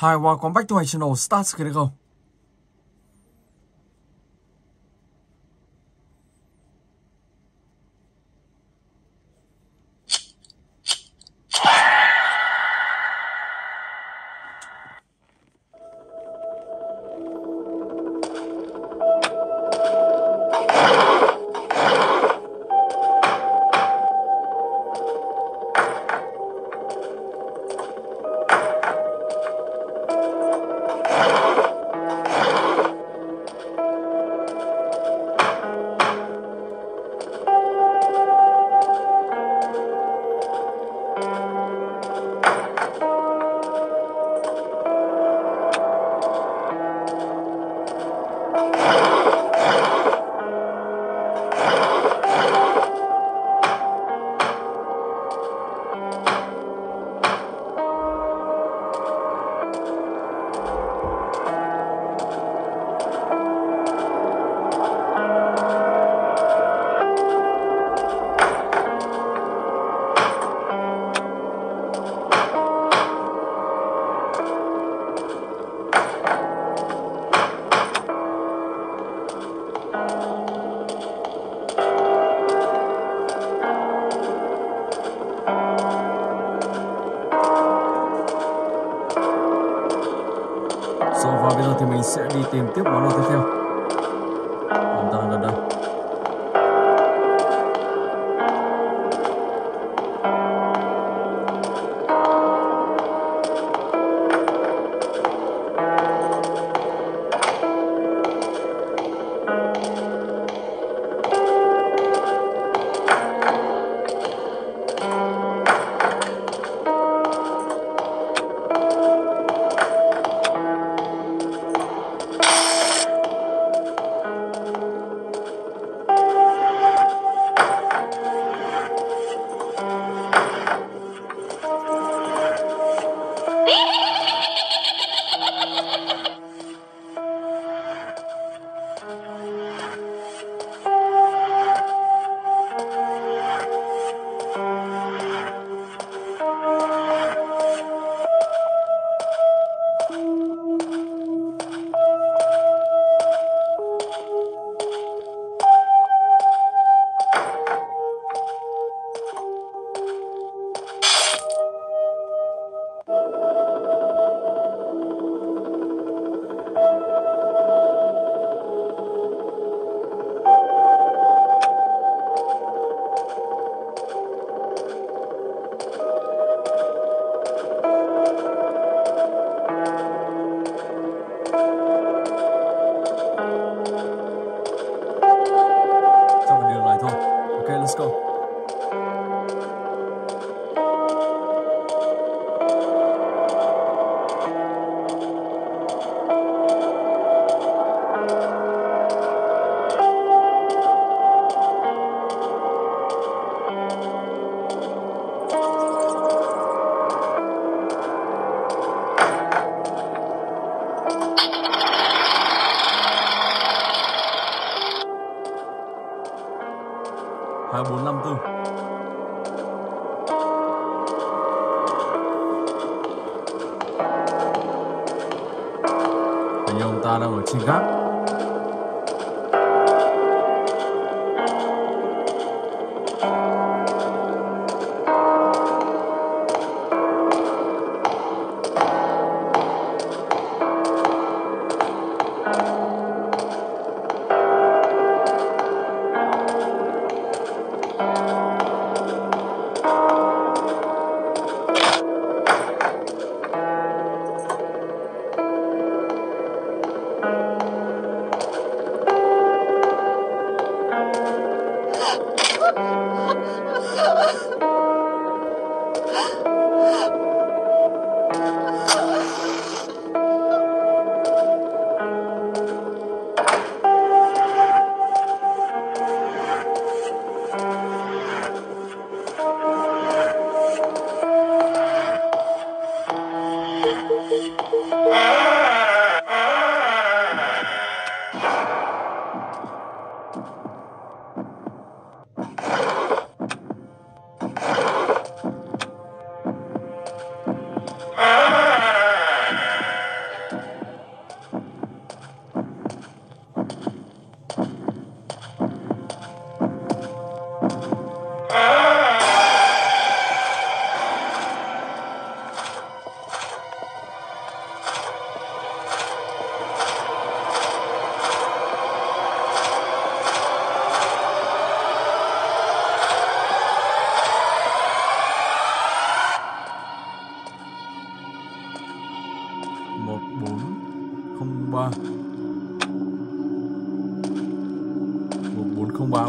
Hi, welcome back to my channel. Start cái Yeah.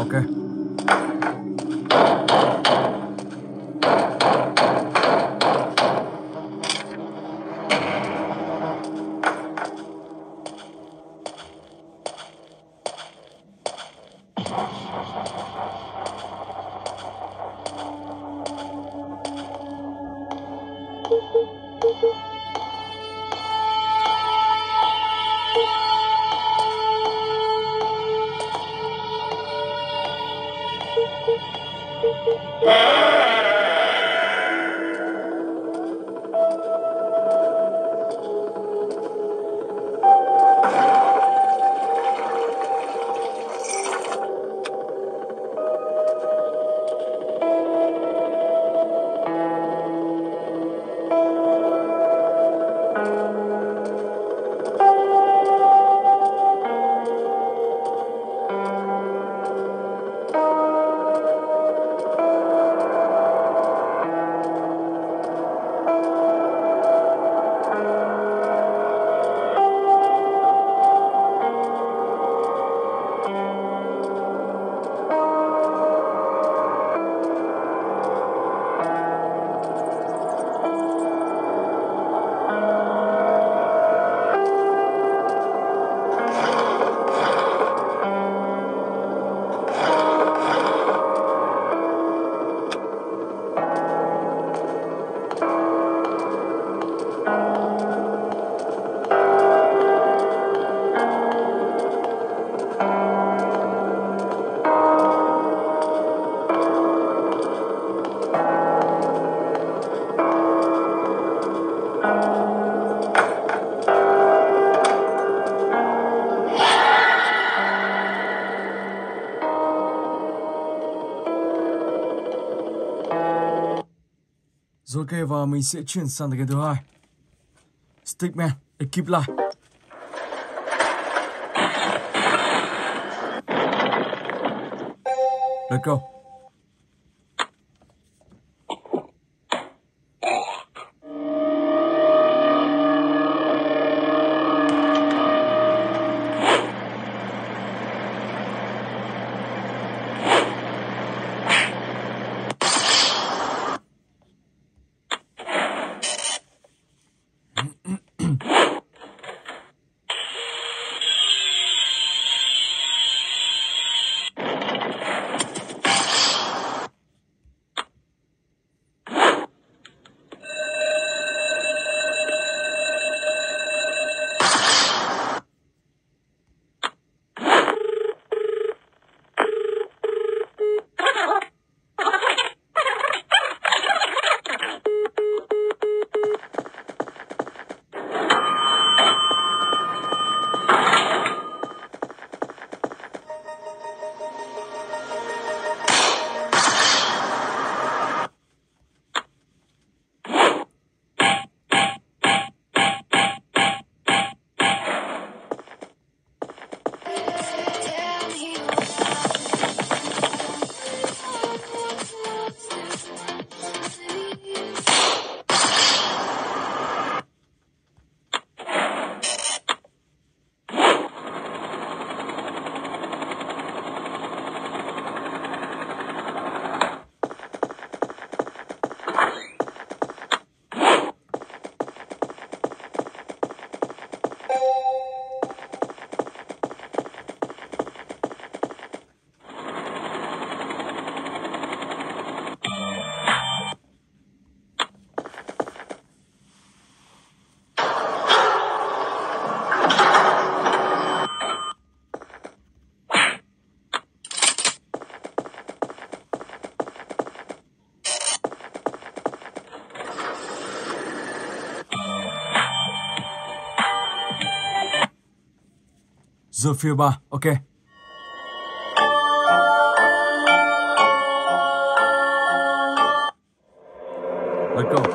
Ok. Rồi ok và mình sẽ chuyển sang tới game thứ hai. Stickman, ekip lại. Let's go. Giờ phía ba, ok. Let's go.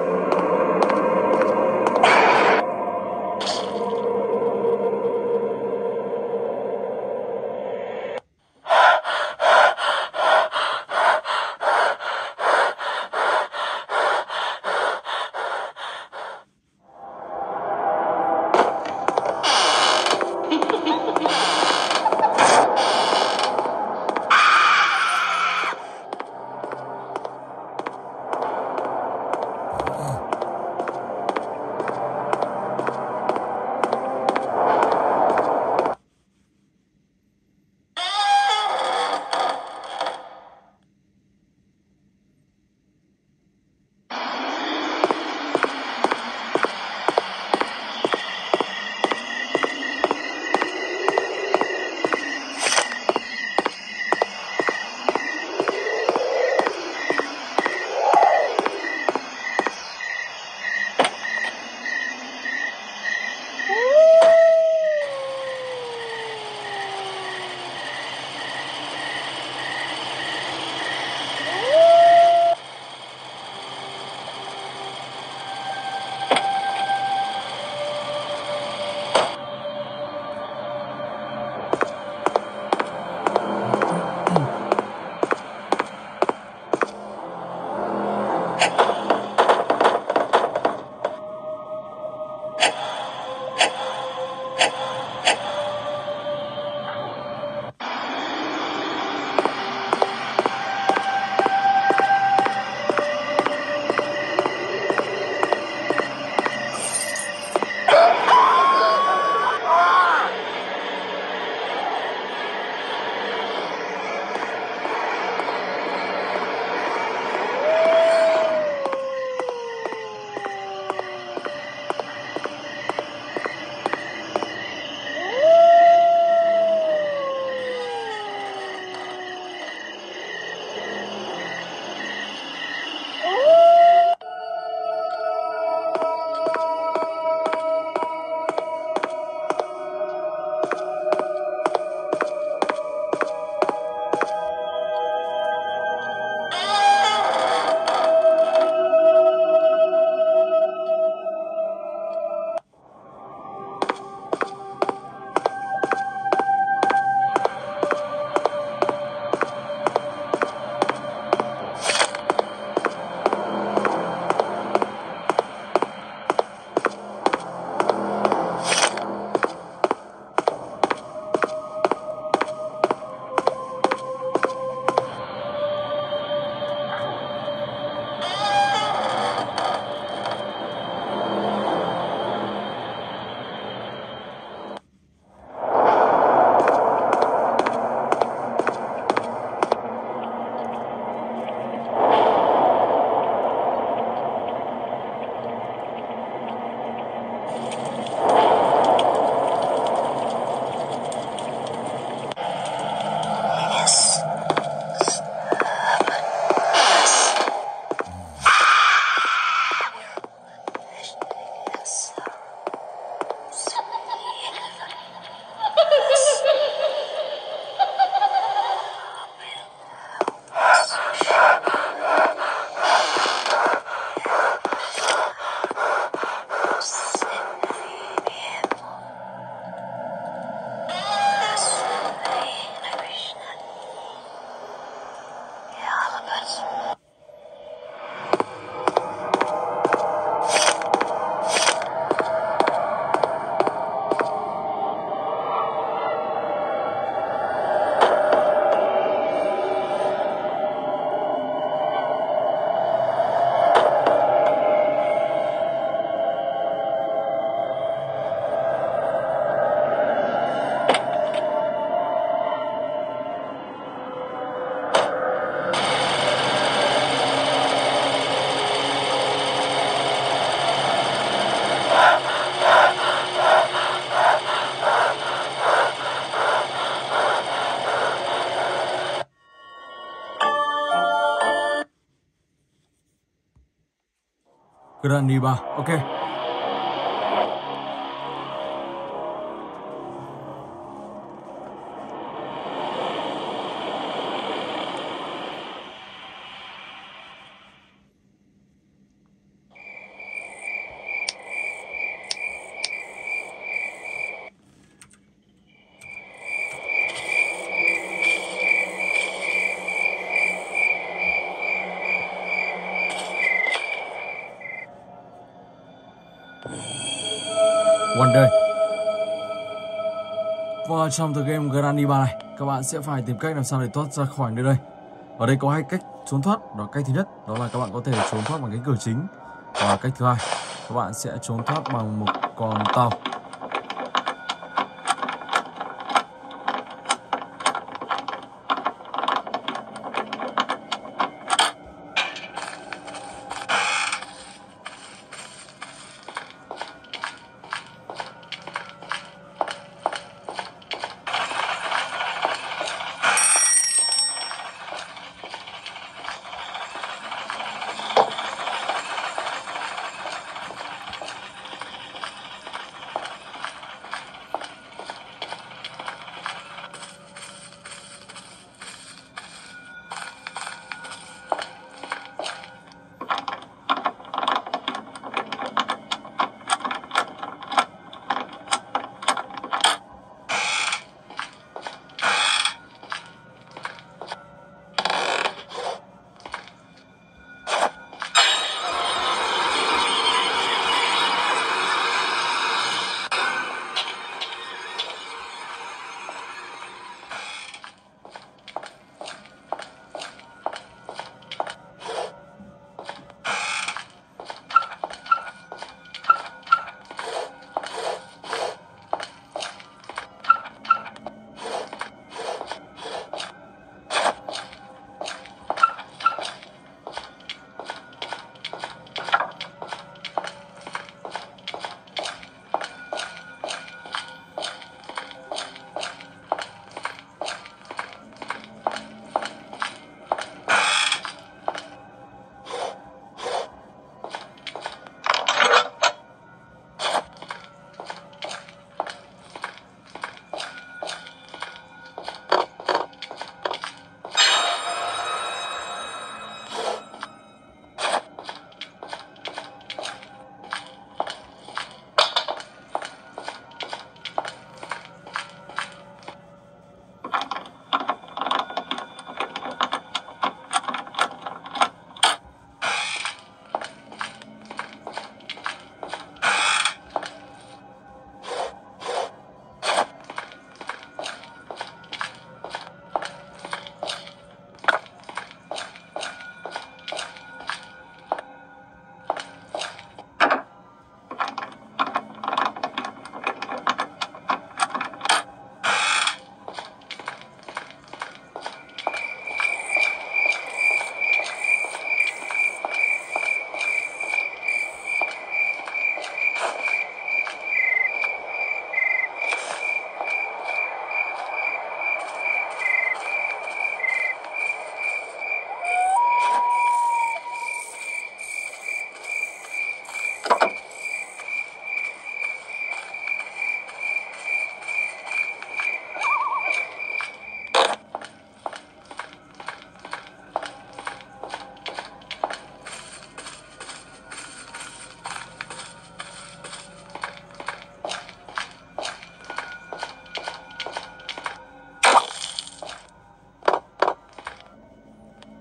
Graniba ok. Trong tựa game Granny 3 này, các bạn sẽ phải tìm cách làm sao để thoát ra khỏi nơi đây. Ở đây có hai cách trốn thoát, đó cách thứ nhất, đó là các bạn có thể trốn thoát bằng cái cửa chính, và cách thứ hai, các bạn sẽ trốn thoát bằng một con tàu.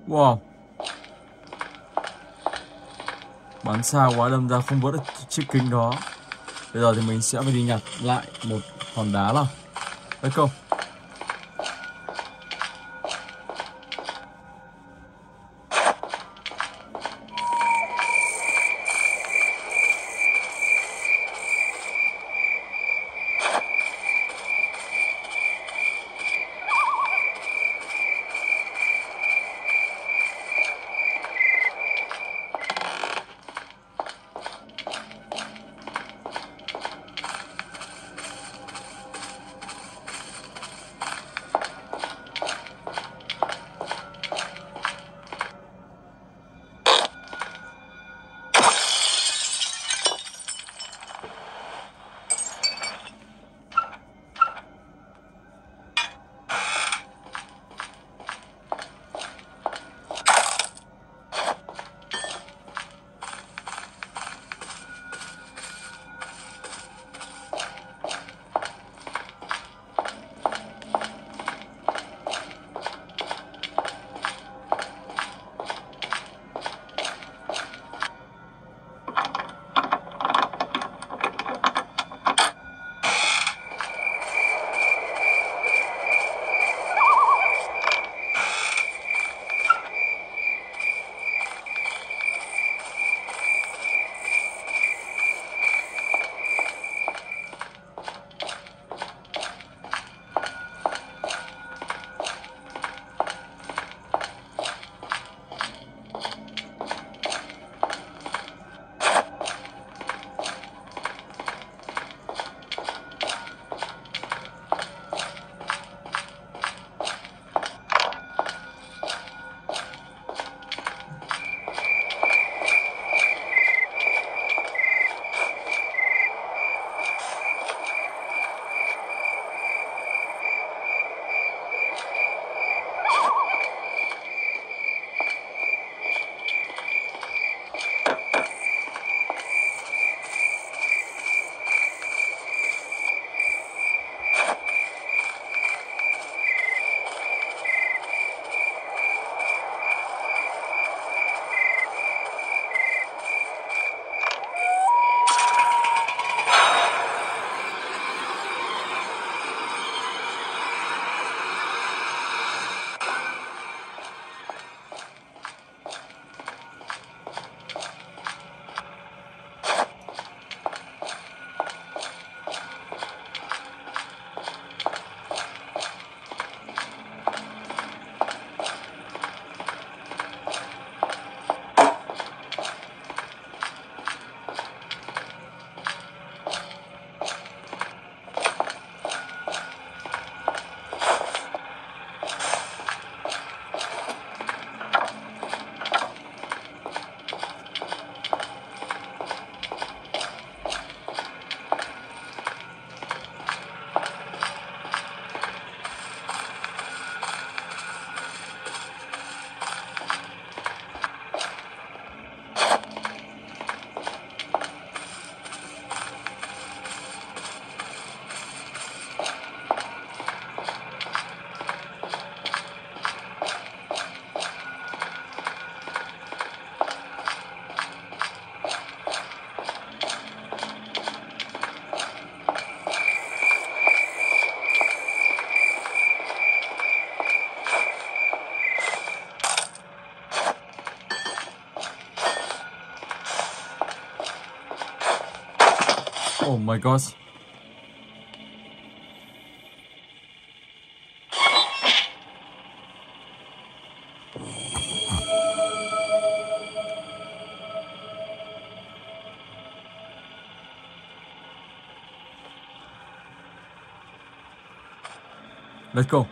Wow. Bắn xa quá, đâm ra không vớt được chiếc kính đó. Bây giờ thì mình sẽ phải đi nhặt lại một hòn đá nào. Đấy không my god. Let's go.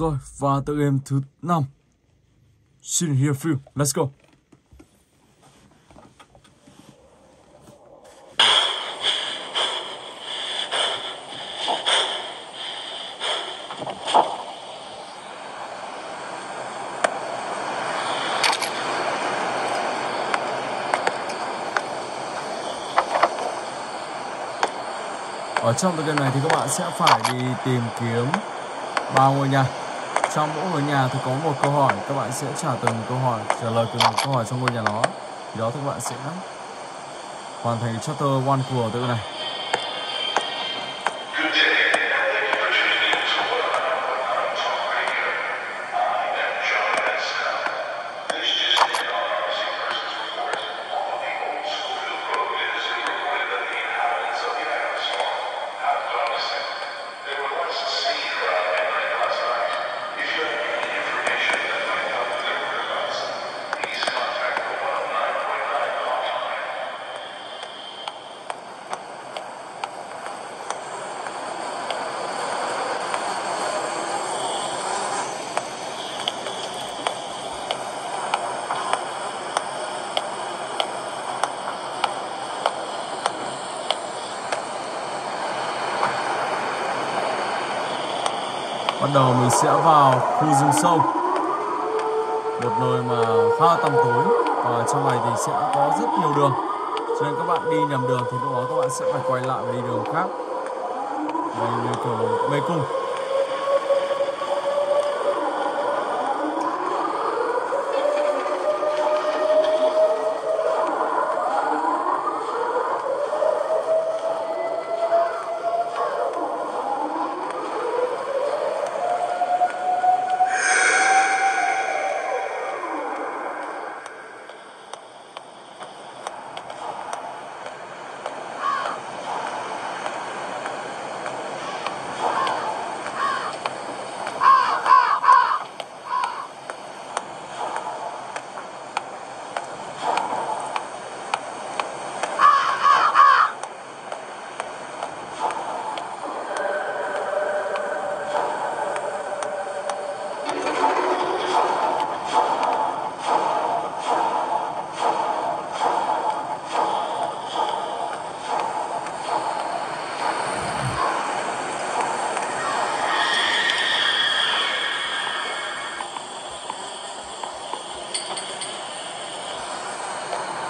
Rồi và tựa game thứ 5 Xin here Phil, let's go. Ở trong tựa game này thì các bạn sẽ phải đi tìm kiếm. Ba ngôi nhà trong mỗi ngôi nhà thì có một câu hỏi, các bạn sẽ trả từng câu hỏi, trả lời từng câu hỏi trong ngôi nhà đó. Thì đó thì các bạn sẽ hoàn thành chapter one của tự này. Bắt đầu mình sẽ vào khu rừng sâu. Một nơi mà khá tăm tối, và trong này thì sẽ có rất nhiều đường. Cho nên các bạn đi nhầm đường thì lúc đó các bạn sẽ phải quay lại và đi đường khác. Đây như kiểu mê cung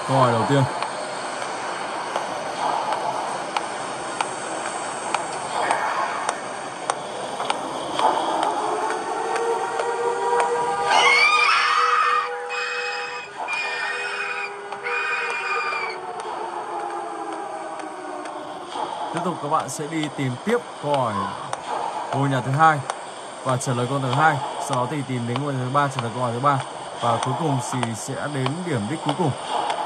câu hỏi đầu tiên tiếp tục các bạn sẽ đi tìm tiếp câu hỏi ngôi nhà thứ hai và trả lời câu hỏi thứ hai. Sau đó thì tìm đến ngôi nhà thứ ba, trả lời câu hỏi thứ ba. Và cuối cùng thì sẽ đến điểm đích cuối cùng.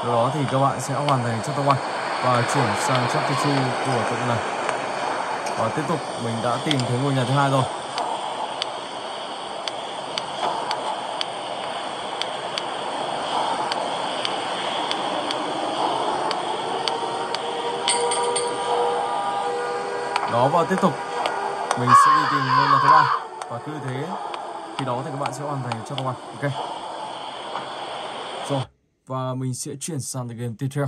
Từ đó thì các bạn sẽ hoàn thành chapter one và chuyển sang chapter 2 của tập này. Và tiếp tục, mình đã tìm thấy ngôi nhà thứ hai rồi. Đó và tiếp tục. Mình sẽ đi tìm ngôi nhà thứ ba. Và cứ thế, khi đó thì các bạn sẽ hoàn thành cho các bạn. Ok. Rồi. Và mình sẽ chuyển sang game tiếp theo.